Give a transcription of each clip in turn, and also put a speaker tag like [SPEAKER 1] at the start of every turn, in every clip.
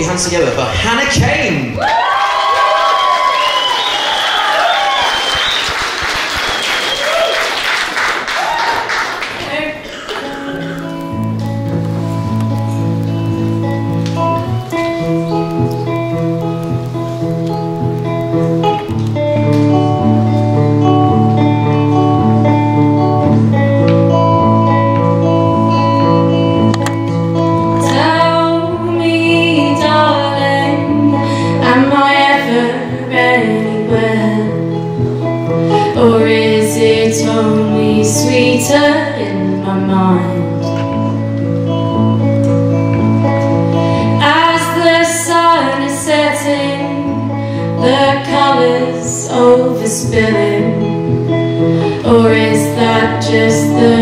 [SPEAKER 1] your hands together for Hannah Kane.
[SPEAKER 2] Or is it only sweeter in my mind? As the sun is setting, the colors overspilling. Or is that just the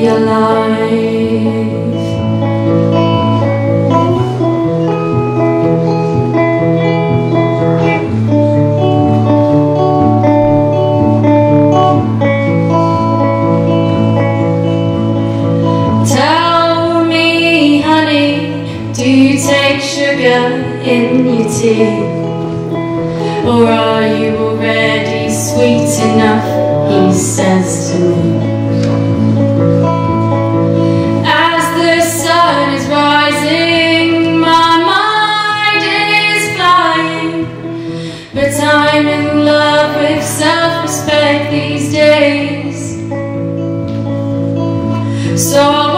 [SPEAKER 2] be alive. Tell me, honey, do you take sugar in your tea? Or are you already sweet enough? He says to me. So